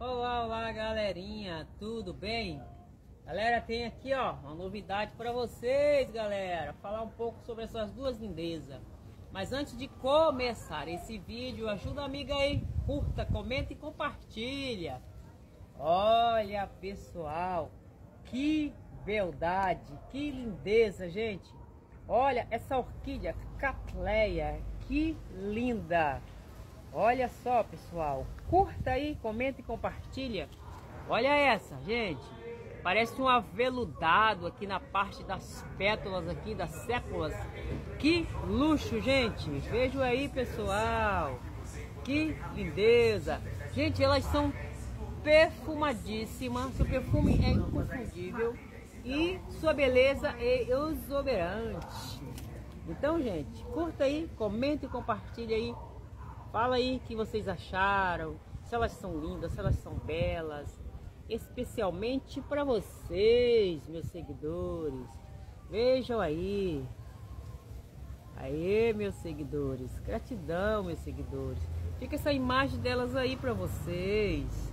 Olá, olá galerinha, tudo bem? Galera, tem aqui ó, uma novidade para vocês, galera. Falar um pouco sobre essas duas lindezas. Mas antes de começar esse vídeo, ajuda a amiga aí, curta, comenta e compartilha. Olha, pessoal, que beldade, que lindeza, gente. Olha essa orquídea Catleia, que linda. Olha só, pessoal. Curta aí, comenta e compartilha. Olha essa, gente. Parece um aveludado aqui na parte das pétalas aqui, das séculas. Que luxo, gente. Vejo aí, pessoal. Que lindeza. Gente, elas são perfumadíssimas. Seu perfume é inconfundível. E sua beleza é exuberante. Então, gente, curta aí, comenta e compartilha aí Fala aí o que vocês acharam, se elas são lindas, se elas são belas, especialmente para vocês, meus seguidores. Vejam aí. Aê, meus seguidores. Gratidão, meus seguidores. Fica essa imagem delas aí para vocês.